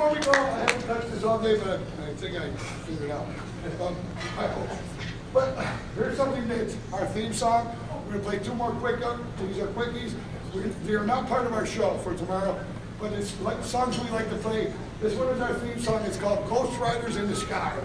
before we go, I haven't touched this all day, but I, think I figured it out. Um, I hope. But here's something that's our theme song. We're gonna play two more quick, uh, these are quickies. We, they are not part of our show for tomorrow, but it's like songs we like to play. This one is our theme song. It's called Ghost Riders in the Sky.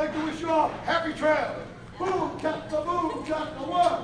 Like to wish you all happy trails. Boom, capta, boom, capta, one,